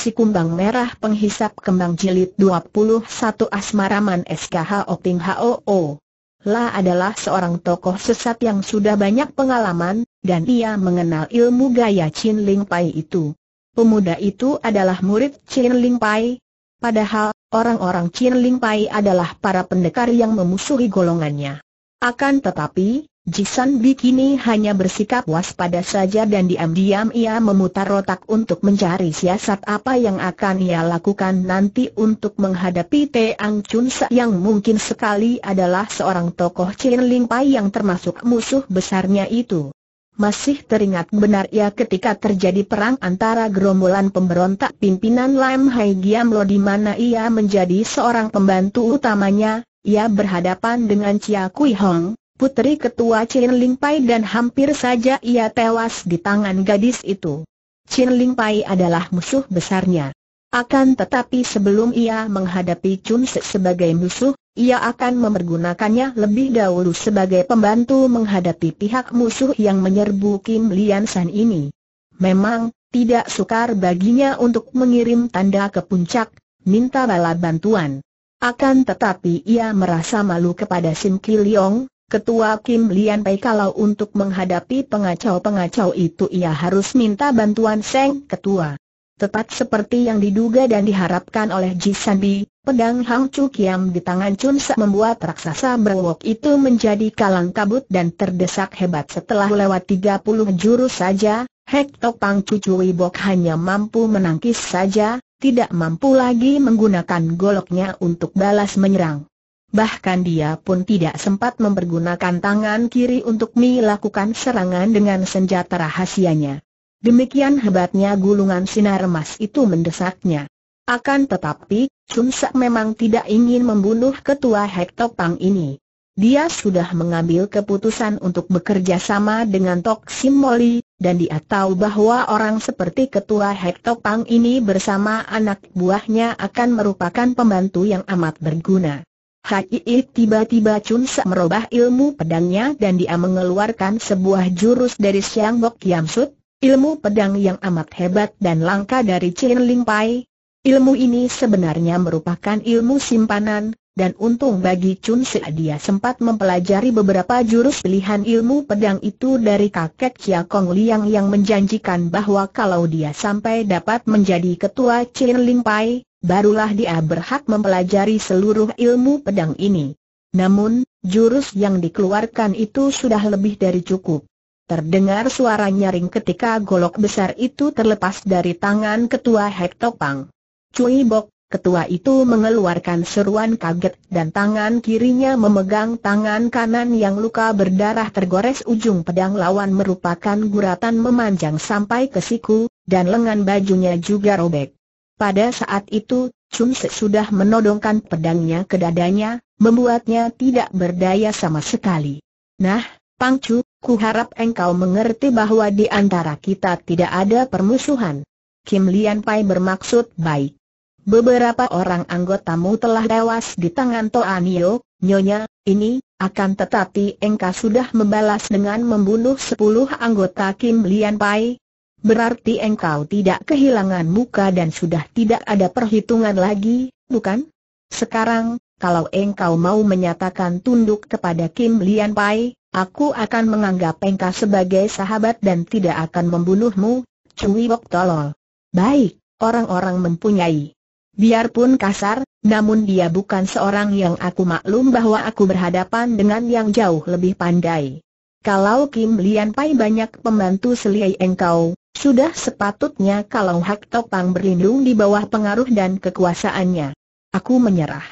Si Kumbang Merah Penghisap Kembang Jilid 21 Asmaraman SKH Opting HOO La adalah seorang tokoh sesat yang sudah banyak pengalaman, dan ia mengenal ilmu gaya Chin Ling Pai itu. Pemuda itu adalah murid Chin Ling Pai. Padahal, orang-orang Chin Ling Pai adalah para pendekar yang memusuhi golongannya. Akan tetapi, Jisan Bikini hanya bersikap waspada saja dan diam-diam ia memutar otak untuk mencari siasat apa yang akan ia lakukan nanti untuk menghadapi Teang Chun Sa yang mungkin sekali adalah seorang tokoh Chen Ling Pai yang termasuk musuh besarnya itu. Masih teringat benar ia ketika terjadi perang antara gerombolan pemberontak pimpinan Lam Hai Giam Lo di mana ia menjadi seorang pembantu utamanya, ia berhadapan dengan Chia Kui Hong, putri ketua Chin Ling Pai dan hampir saja ia tewas di tangan gadis itu. Chin Ling Pai adalah musuh besarnya. Akan tetapi sebelum ia menghadapi Chun Se sebagai musuh, ia akan mempergunakannya lebih dahulu sebagai pembantu menghadapi pihak musuh yang menyerbu Kim Lian San ini. Memang, tidak sukar baginya untuk mengirim tanda ke puncak, minta bala bantuan. Akan tetapi ia merasa malu kepada Sim Ki Leong, Ketua Kim Lian Pai kalau untuk menghadapi pengacau-pengacau itu ia harus minta bantuan Seng Ketua. Tepat seperti yang diduga dan diharapkan oleh Ji Sanbi, pedang Hang Chu Kiam di tangan Chun Sa membuat raksasa berwok itu menjadi kalang kabut dan terdesak hebat setelah lewat 30 jurus saja, Hek Tok Pang Cucu Wibok hanya mampu menangkis saja, tidak mampu lagi menggunakan goloknya untuk balas menyerang. Bahkan dia pun tidak sempat mempergunakan tangan kiri untuk melakukan serangan dengan senjata rahasianya. Demikian hebatnya gulungan sinar emas itu mendesaknya. Akan tetapi, Chun Sak memang tidak ingin membunuh ketua Hek Tok Pang ini. Dia sudah mengambil keputusan untuk bekerja sama dengan Tok Sim Moli, dan dia tahu bahwa orang seperti ketua Hek Tok Pang ini bersama anak buahnya akan merupakan pembantu yang amat berguna. Hai tiba-tiba Chun Sa merubah ilmu pedangnya dan dia mengeluarkan sebuah jurus dari Siang Bok Kiam Sut, ilmu pedang yang amat hebat dan langka dari Chen Ling Pai. Ilmu ini sebenarnya merupakan ilmu simpanan, dan untung bagi Chun Sa dia sempat mempelajari beberapa jurus pilihan ilmu pedang itu dari kakek Chia Kong Liang yang menjanjikan bahwa kalau dia sampai dapat menjadi ketua Chen Ling Pai, barulah dia berhak mempelajari seluruh ilmu pedang ini. Namun, jurus yang dikeluarkan itu sudah lebih dari cukup. Terdengar suara nyaring ketika golok besar itu terlepas dari tangan ketua Hek Topang. Cui Bok, ketua itu mengeluarkan seruan kaget dan tangan kirinya memegang tangan kanan yang luka berdarah tergores ujung pedang lawan merupakan guratan memanjang sampai ke siku, dan lengan bajunya juga robek. Pada saat itu, Chun Se sudah menodongkan pedangnya ke dadanya, membuatnya tidak berdaya sama sekali. Nah, Pang Chu, ku harap engkau mengerti bahwa di antara kita tidak ada permusuhan. Kim Lian Pai bermaksud baik. Beberapa orang anggotamu telah tewas di tangan Toa Nio, Nyonya, ini, akan tetapi engkau sudah membalas dengan membunuh sepuluh anggota Kim Lian Pai, Berarti engkau tidak kehilangan muka dan sudah tidak ada perhitungan lagi, bukan? Sekarang, kalau engkau mau menyatakan tunduk kepada Kim Lian Pai, aku akan menganggap engkau sebagai sahabat dan tidak akan membunuhmu, Cui Bok tolol. Baik, orang-orang mempunyai. Biarpun kasar, namun dia bukan seorang yang aku maklum bahwa aku berhadapan dengan yang jauh lebih pandai. Kalau Kim Lian Pai banyak pembantu seliai engkau, sudah sepatutnya kalau Hak Topang berlindung di bawah pengaruh dan kekuasaannya. Aku menyerah.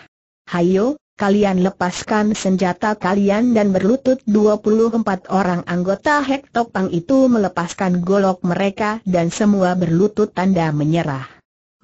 Hayo, kalian lepaskan senjata kalian dan berlutut 24 orang anggota Hek Topang itu melepaskan golok mereka dan semua berlutut tanda menyerah.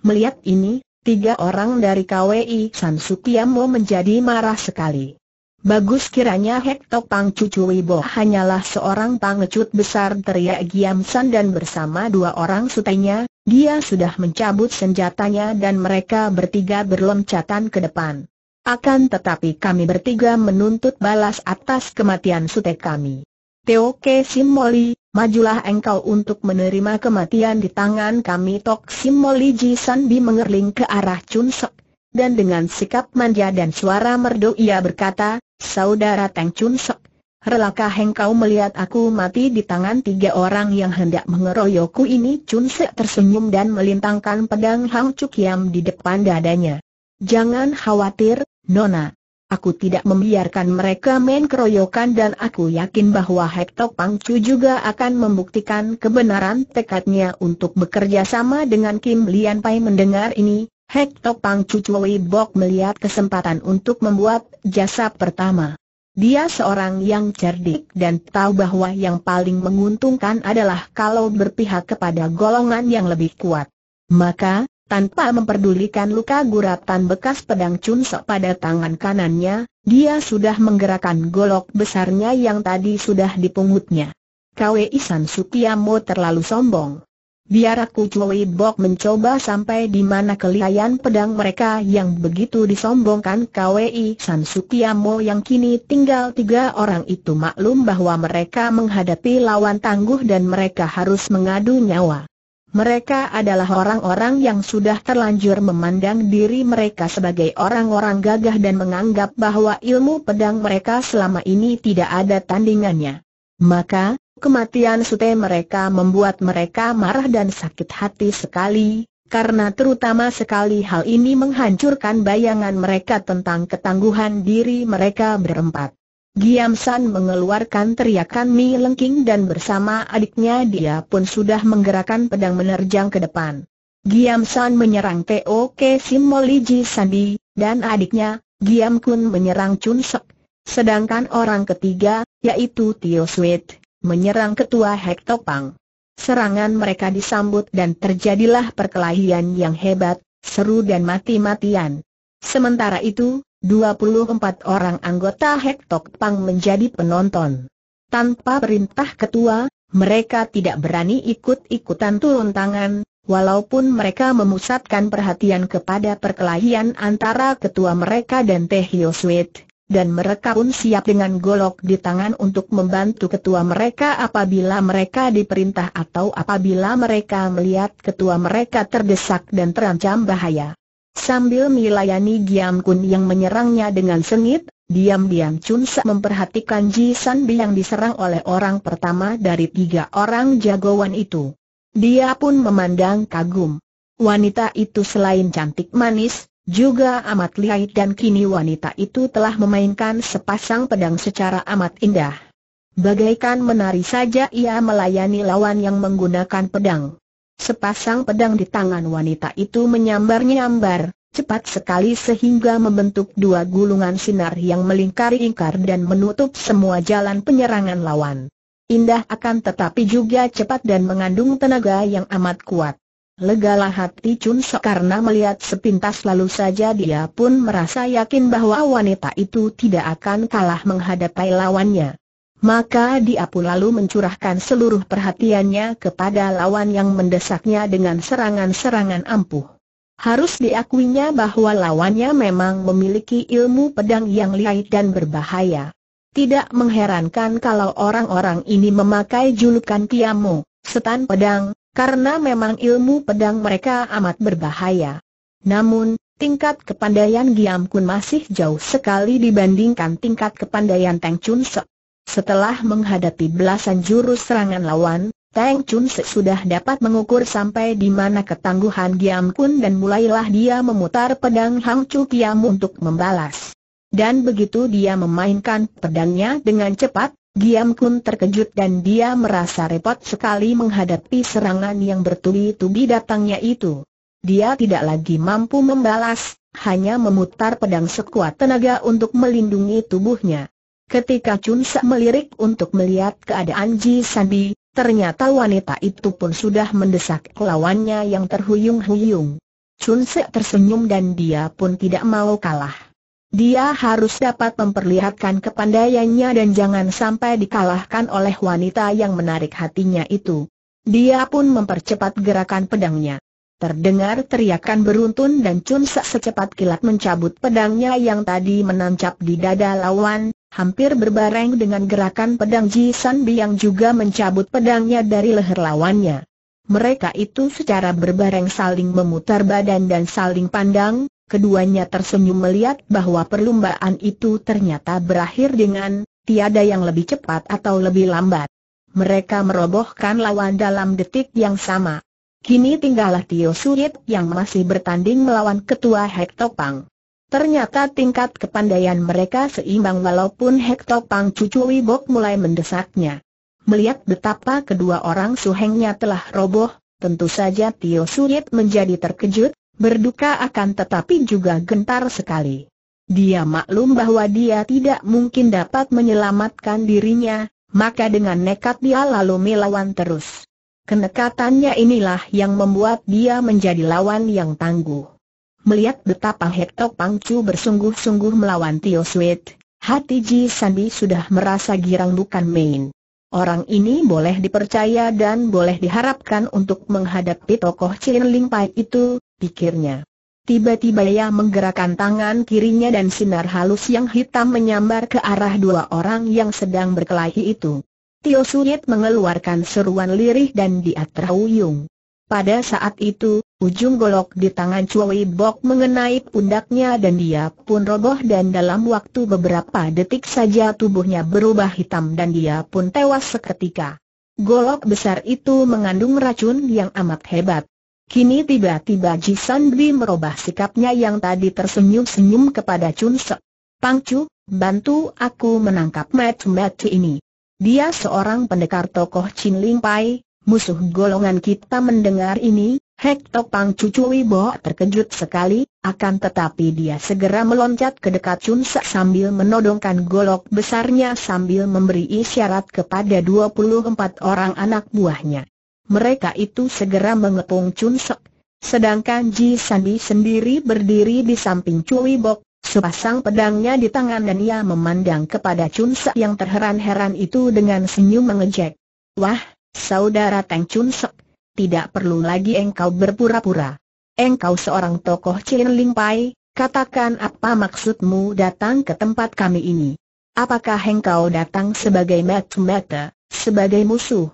Melihat ini, tiga orang dari KWI San menjadi marah sekali. Bagus kiranya Hek Tok Pang Cucu Wibo hanyalah seorang pangecut besar teriak Giam San dan bersama dua orang sutainya, dia sudah mencabut senjatanya dan mereka bertiga berloncatan ke depan. Akan tetapi kami bertiga menuntut balas atas kematian sute kami. Teo Ke Sim Moli, Majulah engkau untuk menerima kematian di tangan kami Tok Sim Moli Ji Bi mengerling ke arah Chun Sek. Dan dengan sikap manja dan suara merdu ia berkata, Saudara Teng Chun Sek, relakah engkau melihat aku mati di tangan tiga orang yang hendak mengeroyokku ini? Chun Sek tersenyum dan melintangkan pedang Hang Cukiam di depan dadanya. Jangan khawatir, Nona aku tidak membiarkan mereka main keroyokan dan aku yakin bahwa Hektok Pangcu juga akan membuktikan kebenaran tekadnya untuk bekerja sama dengan Kim Lian Pai mendengar ini, Hektok Pangcu Cui Bok melihat kesempatan untuk membuat jasa pertama. Dia seorang yang cerdik dan tahu bahwa yang paling menguntungkan adalah kalau berpihak kepada golongan yang lebih kuat. Maka, tanpa memperdulikan luka guratan bekas pedang cunsok pada tangan kanannya, dia sudah menggerakkan golok besarnya yang tadi sudah dipungutnya. Kwe Isan Sukiamo terlalu sombong. Biar aku Cui Bok mencoba sampai di mana kelihayan pedang mereka yang begitu disombongkan Kwe San Sukiamo yang kini tinggal tiga orang itu maklum bahwa mereka menghadapi lawan tangguh dan mereka harus mengadu nyawa. Mereka adalah orang-orang yang sudah terlanjur memandang diri mereka sebagai orang-orang gagah dan menganggap bahwa ilmu pedang mereka selama ini tidak ada tandingannya. Maka, kematian sute mereka membuat mereka marah dan sakit hati sekali, karena terutama sekali hal ini menghancurkan bayangan mereka tentang ketangguhan diri mereka berempat. Giam San mengeluarkan teriakan Mi Lengking dan bersama adiknya dia pun sudah menggerakkan pedang menerjang ke depan. Giam San menyerang T.O.K. Sim Ji Sandi, dan adiknya, Giam Kun menyerang Chun Sek. Sedangkan orang ketiga, yaitu Tio Sweet, menyerang ketua Hek Topang. Serangan mereka disambut dan terjadilah perkelahian yang hebat, seru dan mati-matian. Sementara itu, 24 orang anggota Hektok Pang menjadi penonton. Tanpa perintah ketua, mereka tidak berani ikut-ikutan turun tangan, walaupun mereka memusatkan perhatian kepada perkelahian antara ketua mereka dan Teh dan mereka pun siap dengan golok di tangan untuk membantu ketua mereka apabila mereka diperintah atau apabila mereka melihat ketua mereka terdesak dan terancam bahaya. Sambil melayani Giam Kun yang menyerangnya dengan sengit, diam-diam Chun Sa memperhatikan Ji San Bi yang diserang oleh orang pertama dari tiga orang jagoan itu. Dia pun memandang kagum. Wanita itu selain cantik manis, juga amat lihai dan kini wanita itu telah memainkan sepasang pedang secara amat indah. Bagaikan menari saja ia melayani lawan yang menggunakan pedang. Sepasang pedang di tangan wanita itu menyambar-nyambar, cepat sekali sehingga membentuk dua gulungan sinar yang melingkari ingkar dan menutup semua jalan penyerangan lawan. Indah akan tetapi juga cepat dan mengandung tenaga yang amat kuat. Legalah hati Chun Sok karena melihat sepintas lalu saja dia pun merasa yakin bahwa wanita itu tidak akan kalah menghadapi lawannya. Maka dia pun lalu mencurahkan seluruh perhatiannya kepada lawan yang mendesaknya dengan serangan-serangan ampuh. Harus diakuinya bahwa lawannya memang memiliki ilmu pedang yang lihai dan berbahaya. Tidak mengherankan kalau orang-orang ini memakai julukan Kiamo, setan pedang, karena memang ilmu pedang mereka amat berbahaya. Namun, tingkat kepandaian Giam Kun masih jauh sekali dibandingkan tingkat kepandaian Teng Chun Sek. Setelah menghadapi belasan jurus serangan lawan, Tang Chun Se sudah dapat mengukur sampai di mana ketangguhan Giam Kun dan mulailah dia memutar pedang Hang Chu Kiam untuk membalas. Dan begitu dia memainkan pedangnya dengan cepat, Giam Kun terkejut dan dia merasa repot sekali menghadapi serangan yang bertubi-tubi datangnya itu. Dia tidak lagi mampu membalas, hanya memutar pedang sekuat tenaga untuk melindungi tubuhnya. Ketika Chun Sa melirik untuk melihat keadaan Ji Sandi, ternyata wanita itu pun sudah mendesak lawannya yang terhuyung-huyung. Chun Sa tersenyum dan dia pun tidak mau kalah. Dia harus dapat memperlihatkan kepandaiannya dan jangan sampai dikalahkan oleh wanita yang menarik hatinya itu. Dia pun mempercepat gerakan pedangnya. Terdengar teriakan beruntun dan Chun Sa secepat kilat mencabut pedangnya yang tadi menancap di dada lawan, hampir berbareng dengan gerakan pedang Ji San Bi yang juga mencabut pedangnya dari leher lawannya. Mereka itu secara berbareng saling memutar badan dan saling pandang, keduanya tersenyum melihat bahwa perlumbaan itu ternyata berakhir dengan tiada yang lebih cepat atau lebih lambat. Mereka merobohkan lawan dalam detik yang sama. Kini tinggallah Tio Surit yang masih bertanding melawan ketua Hek Topang. Ternyata tingkat kepandaian mereka seimbang walaupun Hekto Pang cucu Wibok mulai mendesaknya. Melihat betapa kedua orang suhengnya telah roboh, tentu saja Tio Suyit menjadi terkejut, berduka akan tetapi juga gentar sekali. Dia maklum bahwa dia tidak mungkin dapat menyelamatkan dirinya, maka dengan nekat dia lalu melawan terus. Kenekatannya inilah yang membuat dia menjadi lawan yang tangguh. Melihat betapa Hektok Pangcu bersungguh-sungguh melawan Tio Sweet, hati Ji Sandi sudah merasa girang bukan main. Orang ini boleh dipercaya dan boleh diharapkan untuk menghadapi tokoh Chin Ling Pai itu, pikirnya. Tiba-tiba ia menggerakkan tangan kirinya dan sinar halus yang hitam menyambar ke arah dua orang yang sedang berkelahi itu. Tio Suyit mengeluarkan seruan lirih dan dia terhuyung. Pada saat itu, Ujung golok di tangan Cui Bok mengenai pundaknya dan dia pun roboh dan dalam waktu beberapa detik saja tubuhnya berubah hitam dan dia pun tewas seketika. Golok besar itu mengandung racun yang amat hebat. Kini tiba-tiba Jisan Dwi merubah sikapnya yang tadi tersenyum-senyum kepada Chun Sek. Pangcu, bantu aku menangkap Mat Mat ini. Dia seorang pendekar tokoh Chin Ling Pai, musuh golongan kita mendengar ini, Hek Tok Pang cucu Wibo terkejut sekali, akan tetapi dia segera meloncat ke dekat Chun Sa sambil menodongkan golok besarnya sambil memberi isyarat kepada 24 orang anak buahnya. Mereka itu segera mengepung Chun Sa. Sedangkan Ji Sandi sendiri berdiri di samping Cui Bok, sepasang pedangnya di tangan dan ia memandang kepada Chun Sa yang terheran-heran itu dengan senyum mengejek. Wah, saudara Teng Chun Sa, tidak perlu lagi engkau berpura-pura. Engkau seorang tokoh Chin Ling Pai, katakan apa maksudmu datang ke tempat kami ini. Apakah engkau datang sebagai mata-mata, sebagai musuh?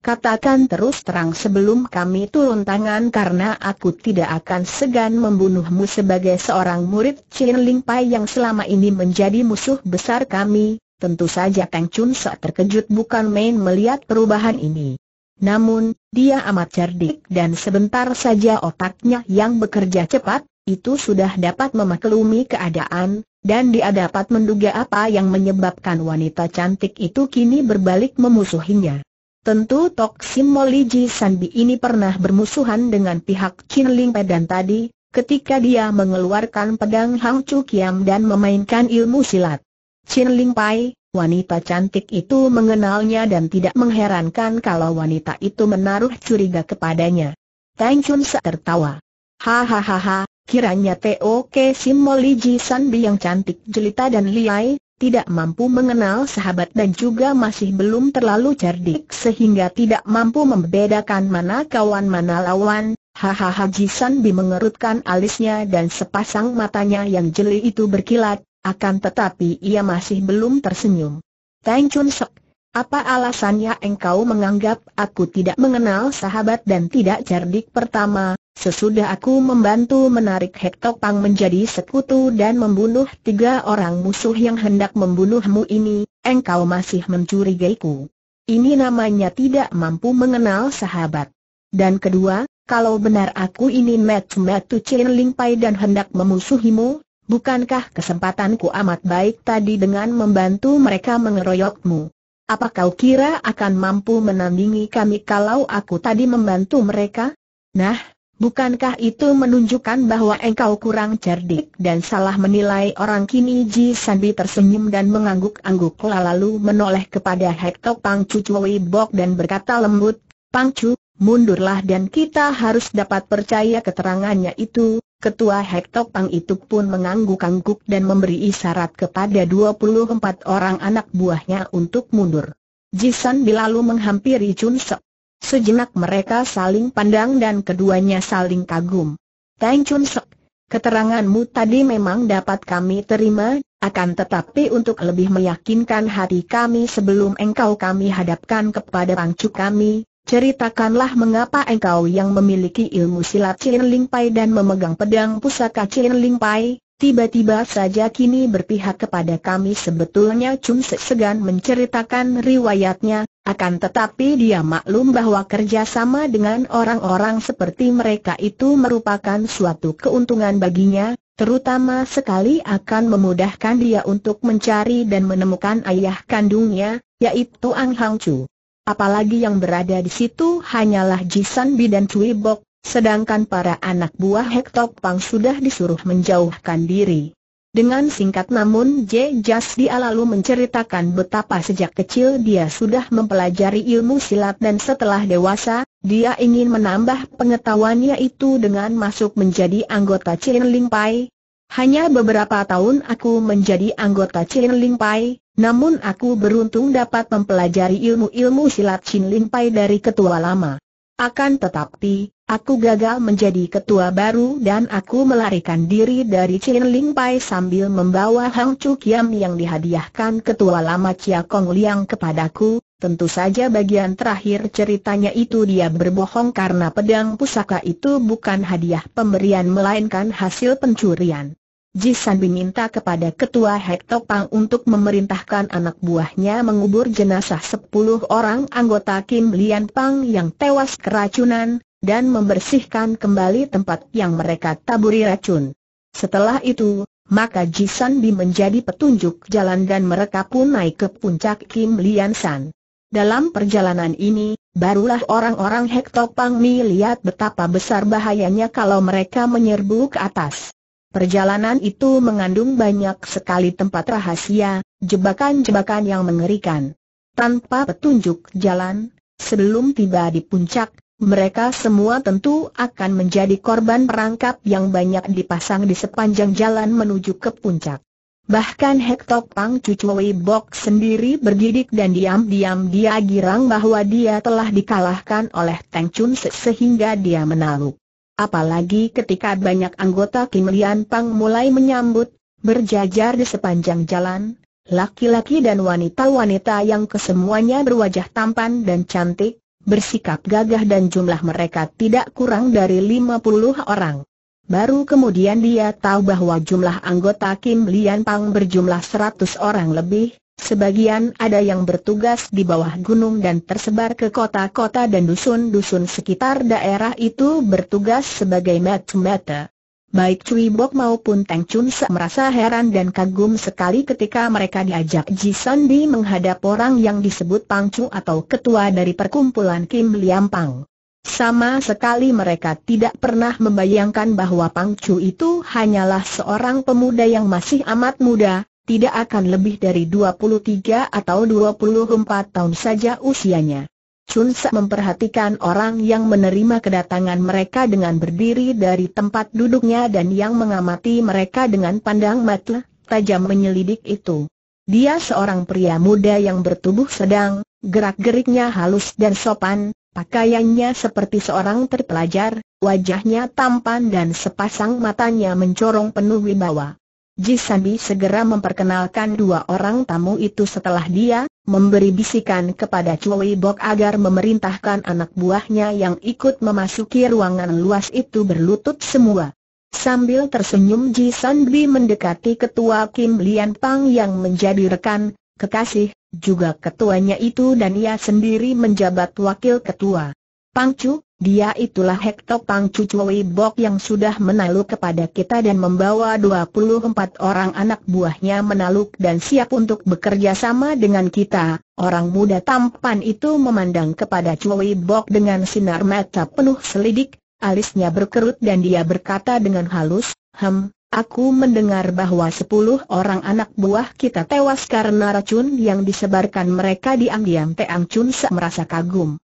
Katakan terus terang sebelum kami turun tangan karena aku tidak akan segan membunuhmu sebagai seorang murid Chin Ling Pai yang selama ini menjadi musuh besar kami. Tentu saja Teng Chun Sa terkejut bukan main melihat perubahan ini. Namun, dia amat cerdik dan sebentar saja otaknya yang bekerja cepat, itu sudah dapat memaklumi keadaan, dan dia dapat menduga apa yang menyebabkan wanita cantik itu kini berbalik memusuhinya. Tentu Tok Sim Molly Ji Sanbi ini pernah bermusuhan dengan pihak Chin Ling Pai dan tadi, ketika dia mengeluarkan pedang Hang Chu Kiam dan memainkan ilmu silat. Chin Ling Pai, Wanita cantik itu mengenalnya dan tidak mengherankan kalau wanita itu menaruh curiga kepadanya. Tang Chun Sa tertawa. Hahaha, kiranya T.O.K. Simbol Ji Sanbi yang cantik jelita dan liai, tidak mampu mengenal sahabat dan juga masih belum terlalu cerdik sehingga tidak mampu membedakan mana kawan mana lawan. Hahaha Ji Sanbi mengerutkan alisnya dan sepasang matanya yang jeli itu berkilat, akan tetapi ia masih belum tersenyum. Tang Chun Sek, apa alasannya engkau menganggap aku tidak mengenal sahabat dan tidak cerdik pertama, sesudah aku membantu menarik Hektok Pang menjadi sekutu dan membunuh tiga orang musuh yang hendak membunuhmu ini, engkau masih mencurigaiku. Ini namanya tidak mampu mengenal sahabat. Dan kedua, kalau benar aku ini Met-Metu Chin Ling Pai dan hendak memusuhimu, Bukankah kesempatanku amat baik tadi dengan membantu mereka mengeroyokmu? Apa kau kira akan mampu menandingi kami kalau aku tadi membantu mereka? Nah, bukankah itu menunjukkan bahwa engkau kurang cerdik dan salah menilai orang kini Ji Sandi tersenyum dan mengangguk-angguk lalu menoleh kepada Hektok Pangcu Cui Bok dan berkata lembut, Pangcu, mundurlah dan kita harus dapat percaya keterangannya itu, Ketua Hektok Pang itu pun mengangguk-angguk dan memberi isyarat kepada 24 orang anak buahnya untuk mundur. Jisan bilalu menghampiri Chun Sek. Sejenak mereka saling pandang dan keduanya saling kagum. Tang Chun Sek, Keteranganmu tadi memang dapat kami terima, akan tetapi untuk lebih meyakinkan hati kami sebelum engkau kami hadapkan kepada pangcu kami, ceritakanlah mengapa engkau yang memiliki ilmu silat Chin Ling Pai dan memegang pedang pusaka Chin Ling Pai, tiba-tiba saja kini berpihak kepada kami sebetulnya Chun segan menceritakan riwayatnya, akan tetapi dia maklum bahwa kerjasama dengan orang-orang seperti mereka itu merupakan suatu keuntungan baginya, terutama sekali akan memudahkan dia untuk mencari dan menemukan ayah kandungnya, yaitu Ang Hang Chu. Apalagi yang berada di situ hanyalah Jisan Bi dan Cui Bok, sedangkan para anak buah Hektok Pang sudah disuruh menjauhkan diri. Dengan singkat namun J. dia lalu menceritakan betapa sejak kecil dia sudah mempelajari ilmu silat dan setelah dewasa, dia ingin menambah pengetahuannya itu dengan masuk menjadi anggota Chin Ling Pai. Hanya beberapa tahun aku menjadi anggota Chin Ling Pai, namun aku beruntung dapat mempelajari ilmu-ilmu silat Chin Ling Pai dari ketua lama. Akan tetapi, Aku gagal menjadi ketua baru dan aku melarikan diri dari Chin Ling Pai sambil membawa Hang Chu Kiam yang dihadiahkan ketua lama Chia Kong Liang kepadaku. Tentu saja bagian terakhir ceritanya itu dia berbohong karena pedang pusaka itu bukan hadiah pemberian melainkan hasil pencurian. Jisan minta kepada ketua Hek Topang untuk memerintahkan anak buahnya mengubur jenazah 10 orang anggota Kim Lian Pang yang tewas keracunan, dan membersihkan kembali tempat yang mereka taburi racun. Setelah itu, maka Jisan Bi menjadi petunjuk jalan dan mereka pun naik ke puncak Kim Lian San. Dalam perjalanan ini, barulah orang-orang Hek Topang Mi lihat betapa besar bahayanya kalau mereka menyerbu ke atas. Perjalanan itu mengandung banyak sekali tempat rahasia, jebakan-jebakan yang mengerikan. Tanpa petunjuk jalan, sebelum tiba di puncak, mereka semua tentu akan menjadi korban perangkap yang banyak dipasang di sepanjang jalan menuju ke puncak. Bahkan Hektok Pang Cucuwi Bok sendiri bergidik dan diam-diam dia girang bahwa dia telah dikalahkan oleh Teng Chun sehingga dia menaluk. Apalagi ketika banyak anggota Kim Lian Pang mulai menyambut, berjajar di sepanjang jalan, laki-laki dan wanita-wanita yang kesemuanya berwajah tampan dan cantik, bersikap gagah dan jumlah mereka tidak kurang dari 50 orang. Baru kemudian dia tahu bahwa jumlah anggota Kim Lian Pang berjumlah 100 orang lebih, sebagian ada yang bertugas di bawah gunung dan tersebar ke kota-kota dan dusun-dusun sekitar daerah itu bertugas sebagai mata-mata. Baik Cui Bok maupun Teng Chun Se merasa heran dan kagum sekali ketika mereka diajak Ji Di menghadap orang yang disebut Pang Chu atau ketua dari perkumpulan Kim Liam Pang. Sama sekali mereka tidak pernah membayangkan bahwa Pang Chu itu hanyalah seorang pemuda yang masih amat muda, tidak akan lebih dari 23 atau 24 tahun saja usianya. Chun Sa memperhatikan orang yang menerima kedatangan mereka dengan berdiri dari tempat duduknya dan yang mengamati mereka dengan pandang mata tajam menyelidik itu. Dia seorang pria muda yang bertubuh sedang, gerak-geriknya halus dan sopan, pakaiannya seperti seorang terpelajar, wajahnya tampan dan sepasang matanya mencorong penuh wibawa. Jisambi segera memperkenalkan dua orang tamu itu setelah dia memberi bisikan kepada Cui Bok agar memerintahkan anak buahnya yang ikut memasuki ruangan luas itu berlutut semua. Sambil tersenyum Ji Bi mendekati ketua Kim Lian Pang yang menjadi rekan, kekasih, juga ketuanya itu dan ia sendiri menjabat wakil ketua. Pang Chu, dia itulah Hektok Pang Cucuwi Bok yang sudah menaluk kepada kita dan membawa 24 orang anak buahnya menaluk dan siap untuk bekerja sama dengan kita. Orang muda tampan itu memandang kepada Cuwi Bok dengan sinar mata penuh selidik, alisnya berkerut dan dia berkata dengan halus, Hem, aku mendengar bahwa 10 orang anak buah kita tewas karena racun yang disebarkan mereka di Anggiam Teang Chun merasa kagum.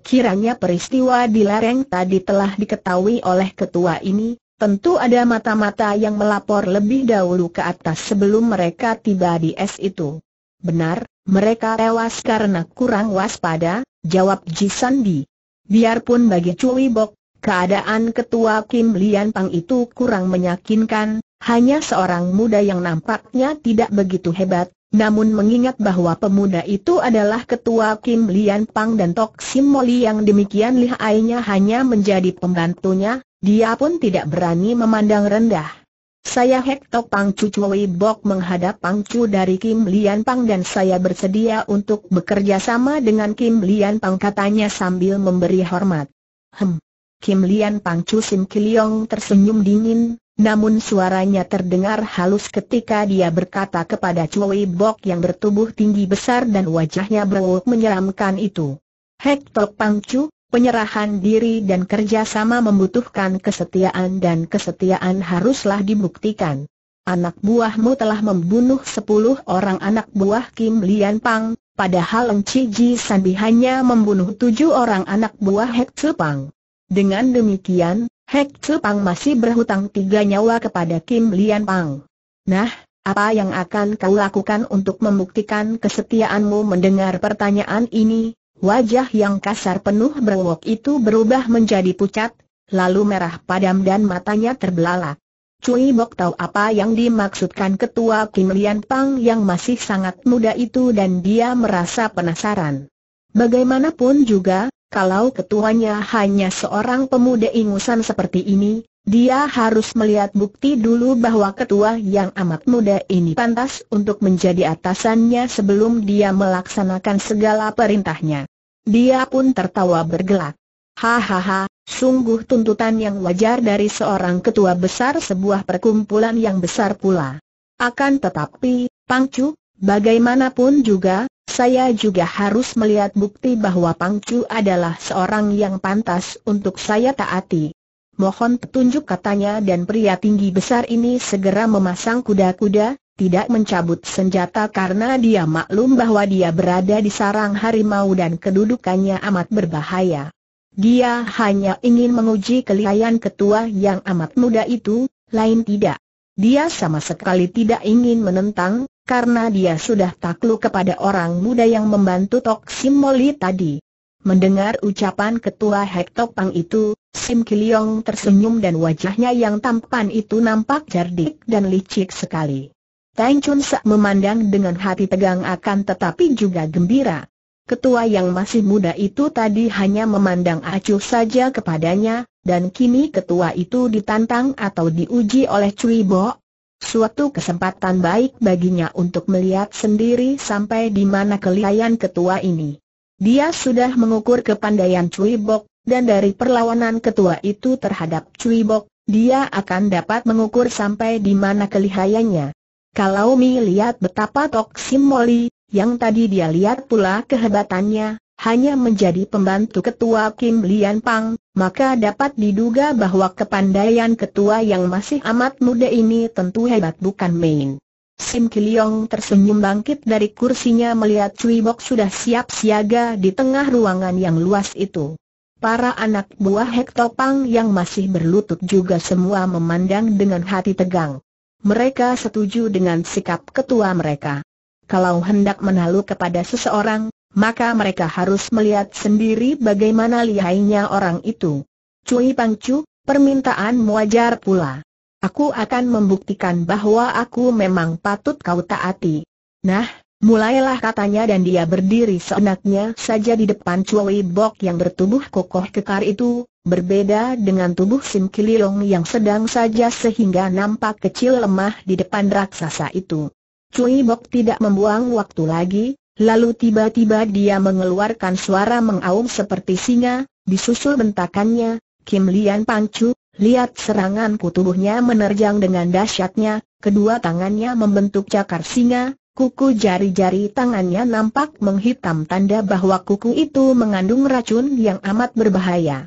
Kiranya peristiwa di lereng tadi telah diketahui oleh ketua ini, tentu ada mata-mata yang melapor lebih dahulu ke atas sebelum mereka tiba di es itu. Benar, mereka tewas karena kurang waspada, jawab Ji Sandi. Biarpun bagi Cui Bok, keadaan ketua Kim Lian Pang itu kurang meyakinkan, hanya seorang muda yang nampaknya tidak begitu hebat, namun mengingat bahwa pemuda itu adalah ketua Kim Lian Pang dan Tok Sim Moli yang demikian lihainya hanya menjadi pembantunya, dia pun tidak berani memandang rendah. Saya Hek Tok Pang Cu Cui Bok menghadap Pang Cu dari Kim Lian Pang dan saya bersedia untuk bekerja sama dengan Kim Lian Pang katanya sambil memberi hormat. Hem. Kim Lian Pang Chu Sim Kiliong tersenyum dingin, namun suaranya terdengar halus ketika dia berkata kepada Cui Bok yang bertubuh tinggi besar dan wajahnya berwuk menyeramkan itu. Hek Tok Pang Chu, Penyerahan diri dan kerjasama membutuhkan kesetiaan dan kesetiaan haruslah dibuktikan. Anak buahmu telah membunuh sepuluh orang anak buah Kim Lian Pang, padahal Eng Chi Ji hanya membunuh tujuh orang anak buah Hek Pang. Dengan demikian, Hek Tzu Pang masih berhutang tiga nyawa kepada Kim Lian Pang. Nah, apa yang akan kau lakukan untuk membuktikan kesetiaanmu mendengar pertanyaan ini? Wajah yang kasar penuh berwok itu berubah menjadi pucat, lalu merah padam dan matanya terbelalak. Cui Bok tahu apa yang dimaksudkan ketua Kim Lian Pang yang masih sangat muda itu dan dia merasa penasaran. Bagaimanapun juga, kalau ketuanya hanya seorang pemuda ingusan seperti ini, dia harus melihat bukti dulu bahwa ketua yang amat muda ini pantas untuk menjadi atasannya sebelum dia melaksanakan segala perintahnya. Dia pun tertawa bergelak. Hahaha, sungguh tuntutan yang wajar dari seorang ketua besar sebuah perkumpulan yang besar pula. Akan tetapi, Pangcu, bagaimanapun juga, saya juga harus melihat bukti bahwa Pangcu adalah seorang yang pantas untuk saya taati. Mohon petunjuk katanya dan pria tinggi besar ini segera memasang kuda-kuda, tidak mencabut senjata karena dia maklum bahwa dia berada di sarang harimau dan kedudukannya amat berbahaya. Dia hanya ingin menguji kelihayan ketua yang amat muda itu, lain tidak. Dia sama sekali tidak ingin menentang, karena dia sudah takluk kepada orang muda yang membantu Tok Sim Moli tadi. Mendengar ucapan ketua Hek Pang itu, Sim Kiliong tersenyum dan wajahnya yang tampan itu nampak cerdik dan licik sekali. Tang Chun Sak memandang dengan hati tegang akan tetapi juga gembira. Ketua yang masih muda itu tadi hanya memandang acuh saja kepadanya, dan kini ketua itu ditantang atau diuji oleh Cui Bo. Suatu kesempatan baik baginya untuk melihat sendiri sampai di mana kelihayan ketua ini. Dia sudah mengukur kepandaian Cui Bok, dan dari perlawanan ketua itu terhadap Cui Bok, dia akan dapat mengukur sampai di mana kelihayannya. Kalau Mi lihat betapa Tok Sim Moli, yang tadi dia lihat pula kehebatannya, hanya menjadi pembantu ketua Kim Lian Pang, maka dapat diduga bahwa kepandaian ketua yang masih amat muda ini tentu hebat bukan main. Sim Kiliong tersenyum bangkit dari kursinya melihat Cui Bok sudah siap siaga di tengah ruangan yang luas itu. Para anak buah Hek Topang yang masih berlutut juga semua memandang dengan hati tegang. Mereka setuju dengan sikap ketua mereka. Kalau hendak menalu kepada seseorang, maka mereka harus melihat sendiri bagaimana lihainya orang itu. Cui Pangcu, permintaan wajar pula. Aku akan membuktikan bahwa aku memang patut kau taati. Nah, mulailah katanya dan dia berdiri seenaknya saja di depan Cui Bok yang bertubuh kokoh kekar itu, Berbeda dengan tubuh Sim Kiliong yang sedang saja sehingga nampak kecil lemah di depan raksasa itu. Cui Bok tidak membuang waktu lagi, lalu tiba-tiba dia mengeluarkan suara mengaum seperti singa, disusul bentakannya, Kim Lian Pangcu, lihat seranganku tubuhnya menerjang dengan dahsyatnya, kedua tangannya membentuk cakar singa, kuku jari-jari tangannya nampak menghitam tanda bahwa kuku itu mengandung racun yang amat berbahaya.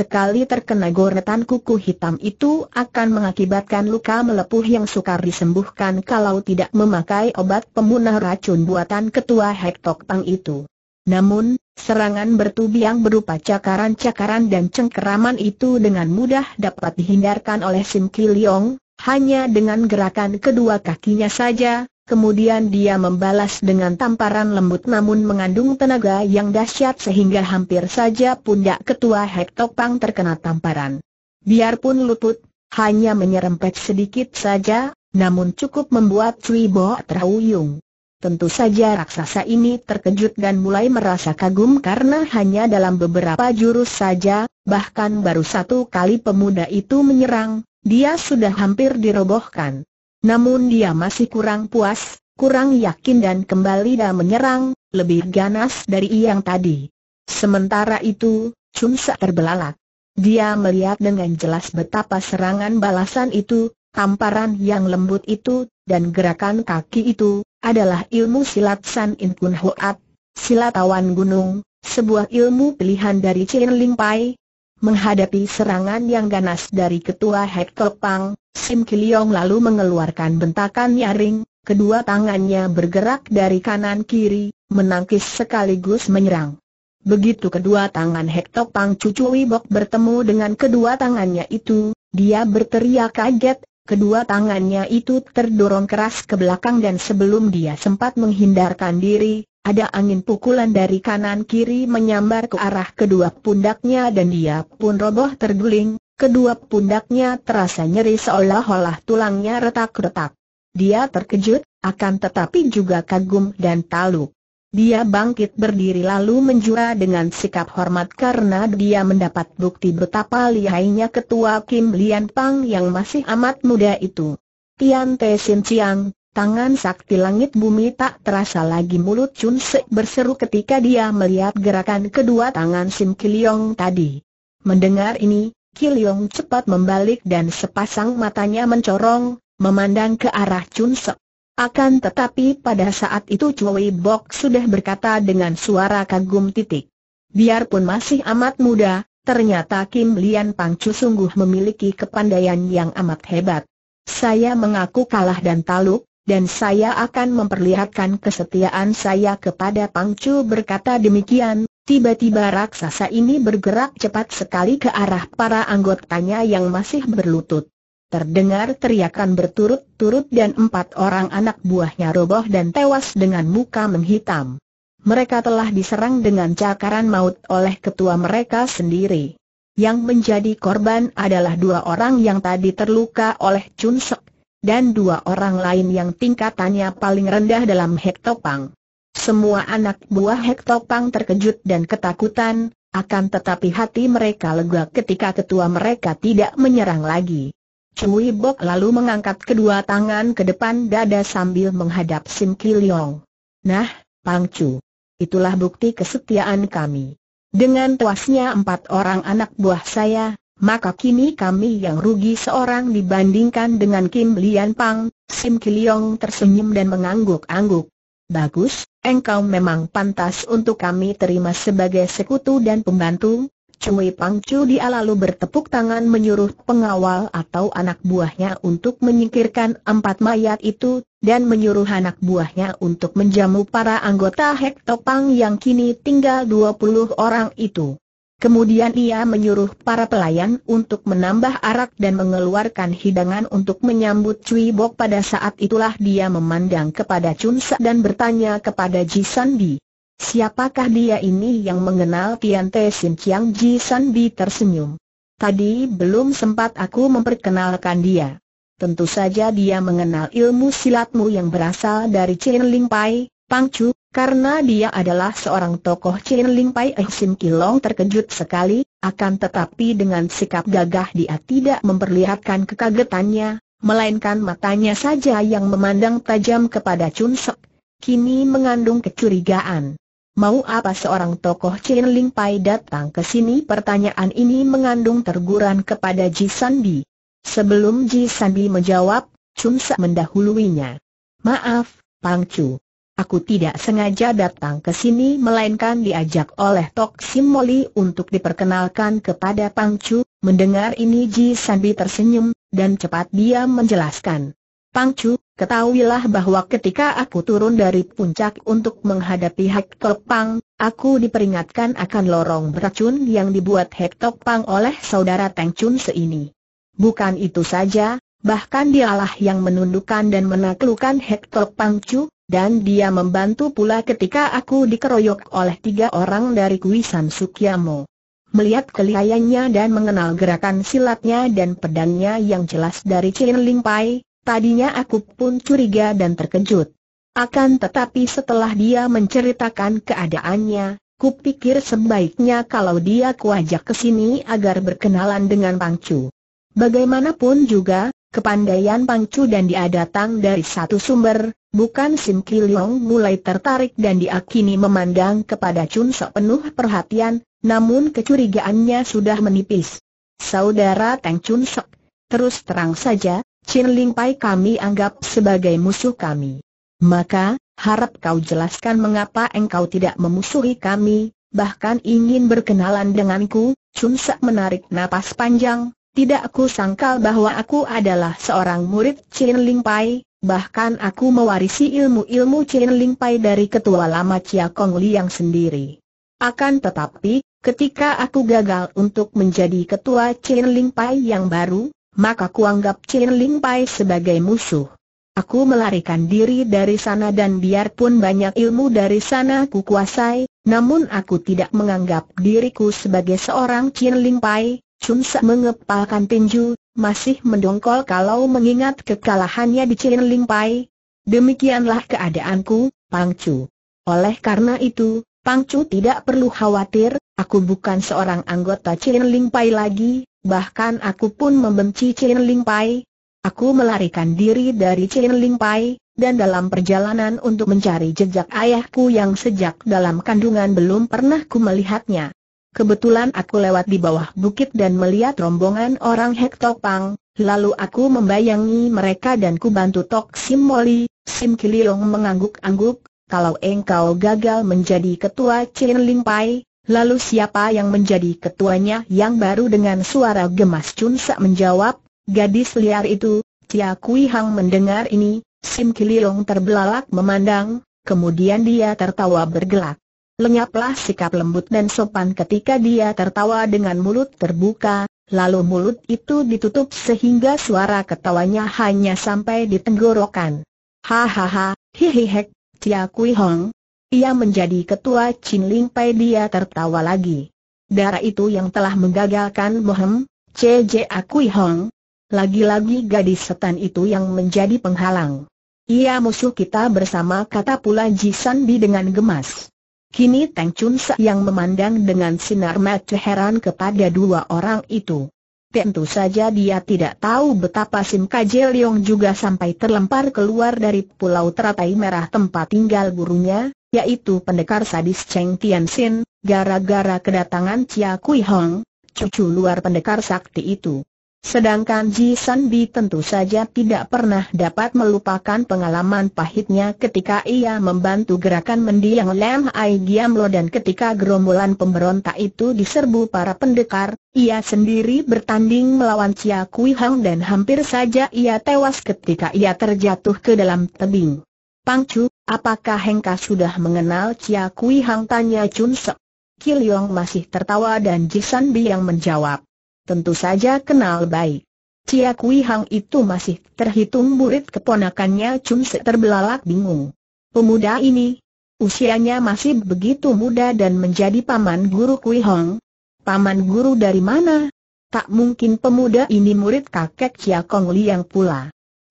Sekali terkena goretan kuku hitam itu akan mengakibatkan luka melepuh yang sukar disembuhkan kalau tidak memakai obat pemunah racun buatan ketua Hektok Pang itu. Namun, serangan bertubi yang berupa cakaran-cakaran dan cengkeraman itu dengan mudah dapat dihindarkan oleh Sim Ki Leong, hanya dengan gerakan kedua kakinya saja, Kemudian dia membalas dengan tamparan lembut namun mengandung tenaga yang dahsyat sehingga hampir saja pundak ketua Hek Topang terkena tamparan. Biarpun luput, hanya menyerempet sedikit saja, namun cukup membuat Cui Bo terhuyung. Tentu saja raksasa ini terkejut dan mulai merasa kagum karena hanya dalam beberapa jurus saja, bahkan baru satu kali pemuda itu menyerang, dia sudah hampir dirobohkan. Namun dia masih kurang puas, kurang yakin dan kembali dah menyerang, lebih ganas dari yang tadi. Sementara itu, Chun Sa terbelalak. Dia melihat dengan jelas betapa serangan balasan itu, tamparan yang lembut itu, dan gerakan kaki itu, adalah ilmu silat San In Kun Hoat, silat awan gunung, sebuah ilmu pilihan dari Chin Ling Pai. Menghadapi serangan yang ganas dari ketua Hek Pang, Sim Kiliong lalu mengeluarkan bentakan nyaring, kedua tangannya bergerak dari kanan kiri, menangkis sekaligus menyerang. Begitu kedua tangan Hektok Pang Cucu Wibok bertemu dengan kedua tangannya itu, dia berteriak kaget, kedua tangannya itu terdorong keras ke belakang dan sebelum dia sempat menghindarkan diri, ada angin pukulan dari kanan kiri menyambar ke arah kedua pundaknya dan dia pun roboh terguling, Kedua pundaknya terasa nyeri seolah-olah tulangnya retak-retak. Dia terkejut, akan tetapi juga kagum dan taluk. Dia bangkit berdiri lalu menjura dengan sikap hormat karena dia mendapat bukti betapa lihainya ketua Kim Lian Pang yang masih amat muda itu. Tian Te Sin Chiang, tangan sakti langit bumi tak terasa lagi mulut Chun Se berseru ketika dia melihat gerakan kedua tangan Sim Kiliong tadi. Mendengar ini, Kiliong cepat membalik dan sepasang matanya mencorong, memandang ke arah Chun Sek. Akan tetapi pada saat itu Cui Bok sudah berkata dengan suara kagum titik. Biarpun masih amat muda, ternyata Kim Lian Pangcu sungguh memiliki kepandaian yang amat hebat. Saya mengaku kalah dan taluk, dan saya akan memperlihatkan kesetiaan saya kepada Pangcu berkata demikian, Tiba-tiba raksasa ini bergerak cepat sekali ke arah para anggotanya yang masih berlutut. Terdengar teriakan berturut-turut dan empat orang anak buahnya roboh dan tewas dengan muka menghitam. Mereka telah diserang dengan cakaran maut oleh ketua mereka sendiri. Yang menjadi korban adalah dua orang yang tadi terluka oleh Chun Sek, dan dua orang lain yang tingkatannya paling rendah dalam hektopang. Semua anak buah Hektopang terkejut dan ketakutan, akan tetapi hati mereka lega ketika ketua mereka tidak menyerang lagi. Cui Bok lalu mengangkat kedua tangan ke depan dada sambil menghadap Sim Kiliong. Nah, Pangcu. Itulah bukti kesetiaan kami. Dengan tuasnya empat orang anak buah saya, maka kini kami yang rugi seorang dibandingkan dengan Kim Lian Pang, Sim Kiliong tersenyum dan mengangguk-angguk. Bagus, engkau memang pantas untuk kami terima sebagai sekutu dan pembantu. Cui Pangcu dia lalu bertepuk tangan menyuruh pengawal atau anak buahnya untuk menyingkirkan empat mayat itu, dan menyuruh anak buahnya untuk menjamu para anggota Hek Topang yang kini tinggal 20 orang itu. Kemudian ia menyuruh para pelayan untuk menambah arak dan mengeluarkan hidangan untuk menyambut Cui Bok pada saat itulah dia memandang kepada Chun Sa dan bertanya kepada Ji San Bi. Siapakah dia ini yang mengenal Tian Te Sin Chiang Ji San Bi tersenyum. Tadi belum sempat aku memperkenalkan dia. Tentu saja dia mengenal ilmu silatmu yang berasal dari Chen Ling Pai, Pang Chu, karena dia adalah seorang tokoh Chin Ling Pai Eh Sim Kilong terkejut sekali, akan tetapi dengan sikap gagah dia tidak memperlihatkan kekagetannya, melainkan matanya saja yang memandang tajam kepada Chun Sek. Kini mengandung kecurigaan. Mau apa seorang tokoh Chin Ling Pai datang ke sini? Pertanyaan ini mengandung terguran kepada Ji Bi. Sebelum Ji Bi menjawab, Chun Sek mendahuluinya. Maaf, Pang Chu. Aku tidak sengaja datang ke sini melainkan diajak oleh Tok Sim Moli untuk diperkenalkan kepada Pang Chu. Mendengar ini Ji Sanbi tersenyum, dan cepat dia menjelaskan. Pang Chu, ketahuilah bahwa ketika aku turun dari puncak untuk menghadapi Hek Tok Pang, aku diperingatkan akan lorong beracun yang dibuat Hek Tok Pang oleh saudara Teng Chun seini. Bukan itu saja, bahkan dialah yang menundukkan dan menaklukkan Hektor Pangcu, dan dia membantu pula ketika aku dikeroyok oleh tiga orang dari Kuisan Sukyamo. Melihat kelihayannya dan mengenal gerakan silatnya dan pedangnya yang jelas dari Chin Ling Pai, tadinya aku pun curiga dan terkejut. Akan tetapi setelah dia menceritakan keadaannya, Kupikir sebaiknya kalau dia kuajak ke sini agar berkenalan dengan Pangcu. Bagaimanapun juga, kepandaian Pangcu dan dia datang dari satu sumber, bukan Sim Kiliong mulai tertarik dan diakini memandang kepada Chun Sok penuh perhatian, namun kecurigaannya sudah menipis. Saudara Teng Chun Sok, terus terang saja, Chin Ling Pai kami anggap sebagai musuh kami. Maka, harap kau jelaskan mengapa engkau tidak memusuhi kami, bahkan ingin berkenalan denganku, Chun Sak menarik napas panjang, tidak aku sangkal bahwa aku adalah seorang murid Chin Ling Pai, bahkan aku mewarisi ilmu-ilmu Chin Ling Pai dari ketua lama Chia Kong Liang sendiri. Akan tetapi, ketika aku gagal untuk menjadi ketua Chin Ling Pai yang baru, maka kuanggap Chin Ling Pai sebagai musuh. Aku melarikan diri dari sana dan biarpun banyak ilmu dari sana ku kuasai, namun aku tidak menganggap diriku sebagai seorang Chin Ling Pai. Chun Sa mengepalkan tinju, masih mendongkol kalau mengingat kekalahannya di Chin Ling Pai. Demikianlah keadaanku, Pang Chu. Oleh karena itu, Pang Chu tidak perlu khawatir, aku bukan seorang anggota Chin Ling Pai lagi, bahkan aku pun membenci Chin Ling Pai, Aku melarikan diri dari Chin Ling Pai, dan dalam perjalanan untuk mencari jejak ayahku yang sejak dalam kandungan belum pernah ku melihatnya. Kebetulan aku lewat di bawah bukit dan melihat rombongan orang Hek Tok Pang, lalu aku membayangi mereka dan ku bantu Tok Sim Moli, Sim Kiliong mengangguk-angguk, kalau engkau gagal menjadi ketua Chin Ling Pai, lalu siapa yang menjadi ketuanya yang baru dengan suara gemas Chun Sa menjawab, Gadis liar itu, Tia Kui Hang mendengar ini, Sim Kiliong terbelalak memandang, kemudian dia tertawa bergelak. Lenyaplah sikap lembut dan sopan ketika dia tertawa dengan mulut terbuka, lalu mulut itu ditutup sehingga suara ketawanya hanya sampai di tenggorokan. Hahaha, hihihek, Tia Kui Hong. Ia menjadi ketua Chin Ling Pai dia tertawa lagi. Darah itu yang telah menggagalkan Mohem, C.J. Kui Hong, lagi-lagi gadis setan itu yang menjadi penghalang. Ia musuh kita bersama kata pula Ji San Bi dengan gemas. Kini Teng Chun yang memandang dengan sinar mata heran kepada dua orang itu. Tentu saja dia tidak tahu betapa Sim Kajel Leong juga sampai terlempar keluar dari pulau teratai merah tempat tinggal gurunya, yaitu pendekar sadis Cheng Tian Sin, gara-gara kedatangan Chia Kui Hong, cucu luar pendekar sakti itu. Sedangkan Ji San Bi tentu saja tidak pernah dapat melupakan pengalaman pahitnya ketika ia membantu gerakan mendiang Lam Ai Giam Lo dan ketika gerombolan pemberontak itu diserbu para pendekar, ia sendiri bertanding melawan Chia Kui Hang dan hampir saja ia tewas ketika ia terjatuh ke dalam tebing. Pangcu, apakah Hengka sudah mengenal Chia Kui Hang tanya Chun Sek? Kiliong masih tertawa dan Ji San Bi yang menjawab tentu saja kenal baik. Cia Kui Hang itu masih terhitung murid keponakannya Chun Se terbelalak bingung. Pemuda ini, usianya masih begitu muda dan menjadi paman guru Kui Hong. Paman guru dari mana? Tak mungkin pemuda ini murid kakek Chia Kong Liang pula.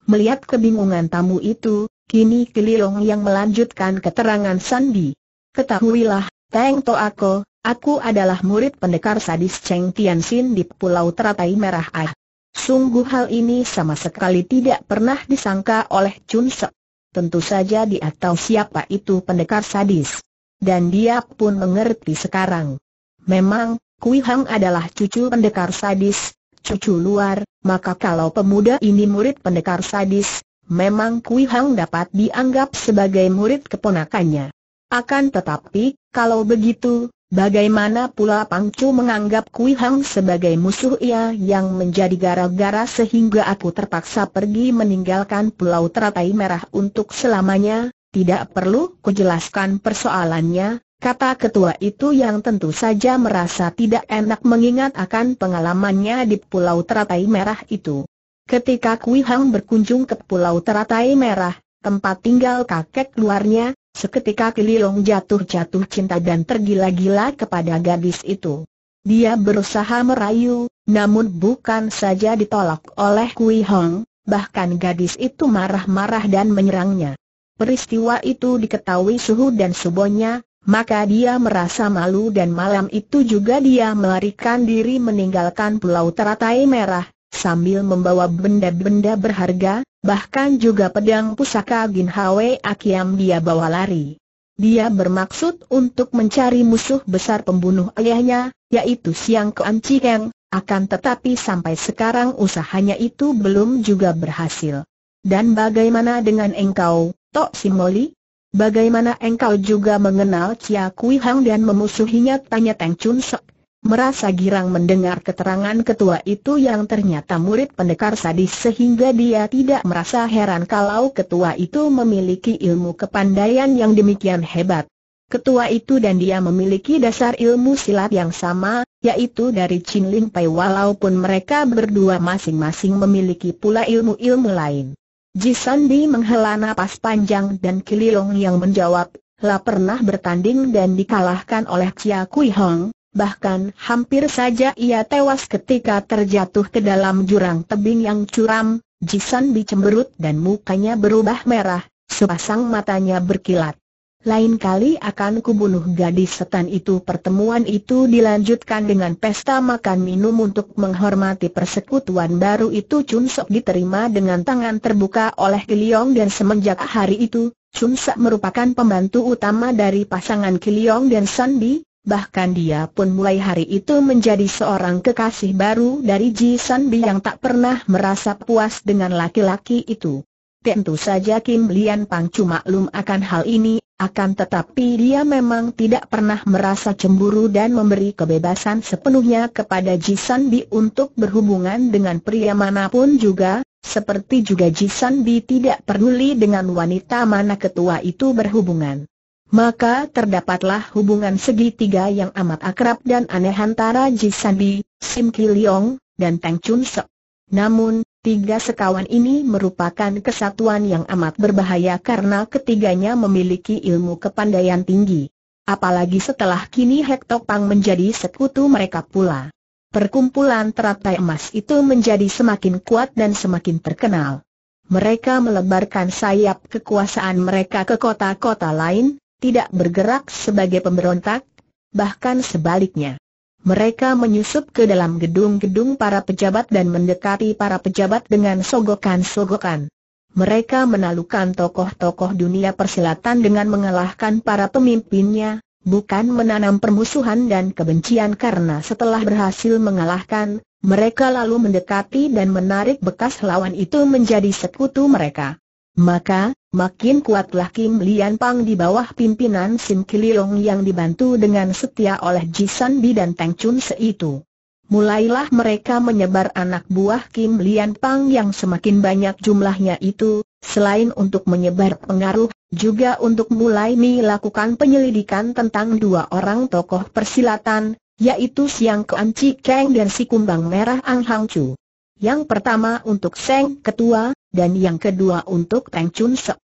Melihat kebingungan tamu itu, kini Kelilong yang melanjutkan keterangan Sandi. Ketahuilah, Teng To Ako, Aku adalah murid pendekar sadis Cheng Tianxin di Pulau Teratai Merah Ah. Sungguh hal ini sama sekali tidak pernah disangka oleh Chun Sek. Tentu saja dia tahu siapa itu pendekar sadis. Dan dia pun mengerti sekarang. Memang, Kui Hang adalah cucu pendekar sadis, cucu luar, maka kalau pemuda ini murid pendekar sadis, memang Kui Hang dapat dianggap sebagai murid keponakannya. Akan tetapi, kalau begitu, Bagaimana pula Pangcu menganggap Kui Hang sebagai musuh ia yang menjadi gara-gara sehingga aku terpaksa pergi meninggalkan Pulau Teratai Merah untuk selamanya, tidak perlu kujelaskan persoalannya, kata ketua itu yang tentu saja merasa tidak enak mengingat akan pengalamannya di Pulau Teratai Merah itu. Ketika Kui Hang berkunjung ke Pulau Teratai Merah, tempat tinggal kakek luarnya, seketika Kililong jatuh-jatuh cinta dan tergila-gila kepada gadis itu. Dia berusaha merayu, namun bukan saja ditolak oleh Kui Hong, bahkan gadis itu marah-marah dan menyerangnya. Peristiwa itu diketahui suhu dan subonya, maka dia merasa malu dan malam itu juga dia melarikan diri meninggalkan Pulau Teratai Merah, sambil membawa benda-benda berharga, bahkan juga pedang pusaka Gin Hwe Akiam dia bawa lari. Dia bermaksud untuk mencari musuh besar pembunuh ayahnya, yaitu Siang Kuan Cikeng, akan tetapi sampai sekarang usahanya itu belum juga berhasil. Dan bagaimana dengan engkau, Tok Simoli? Bagaimana engkau juga mengenal Chia Kui Hang dan memusuhinya? Tanya Teng Chun Sok. Merasa girang mendengar keterangan ketua itu yang ternyata murid pendekar sadis sehingga dia tidak merasa heran kalau ketua itu memiliki ilmu kepandaian yang demikian hebat. Ketua itu dan dia memiliki dasar ilmu silat yang sama, yaitu dari Chin Ling Pai walaupun mereka berdua masing-masing memiliki pula ilmu-ilmu lain. Ji Sandi menghela napas panjang dan Kililong yang menjawab, lah pernah bertanding dan dikalahkan oleh Chia Kui Hong, bahkan hampir saja ia tewas ketika terjatuh ke dalam jurang tebing yang curam, Jisan dicemberut dan mukanya berubah merah, sepasang matanya berkilat. Lain kali akan kubunuh gadis setan itu. Pertemuan itu dilanjutkan dengan pesta makan minum untuk menghormati persekutuan baru itu. Chun Sok diterima dengan tangan terbuka oleh Kiliong dan semenjak hari itu, Chun Sok merupakan pembantu utama dari pasangan Kiliong dan Sandi, bahkan dia pun mulai hari itu menjadi seorang kekasih baru dari Ji San Bi yang tak pernah merasa puas dengan laki-laki itu. Tentu saja Kim Lian Pang cuma maklum akan hal ini, akan tetapi dia memang tidak pernah merasa cemburu dan memberi kebebasan sepenuhnya kepada Ji San Bi untuk berhubungan dengan pria mana pun juga, seperti juga Ji San Bi tidak peduli dengan wanita mana ketua itu berhubungan. Maka terdapatlah hubungan segitiga yang amat akrab dan aneh antara Ji Sanbi, Sim Ki Leong, dan Teng Chun Sek. Namun, tiga sekawan ini merupakan kesatuan yang amat berbahaya karena ketiganya memiliki ilmu kepandaian tinggi. Apalagi setelah kini Hek Tok Pang menjadi sekutu mereka pula. Perkumpulan teratai emas itu menjadi semakin kuat dan semakin terkenal. Mereka melebarkan sayap kekuasaan mereka ke kota-kota lain, tidak bergerak sebagai pemberontak, bahkan sebaliknya. Mereka menyusup ke dalam gedung-gedung para pejabat dan mendekati para pejabat dengan sogokan-sogokan. Mereka menalukan tokoh-tokoh dunia persilatan dengan mengalahkan para pemimpinnya, bukan menanam permusuhan dan kebencian karena setelah berhasil mengalahkan, mereka lalu mendekati dan menarik bekas lawan itu menjadi sekutu mereka. Maka, makin kuatlah Kim Lian Pang di bawah pimpinan Sim Kililong yang dibantu dengan setia oleh Ji San Bi dan Teng Chun Se itu. Mulailah mereka menyebar anak buah Kim Lian Pang yang semakin banyak jumlahnya itu, selain untuk menyebar pengaruh, juga untuk mulai melakukan penyelidikan tentang dua orang tokoh persilatan, yaitu Siang Kuan Chi dan si Kumbang Merah Ang Hang Chu. Yang pertama untuk Seng Ketua, dan yang kedua untuk Teng Chun Sek.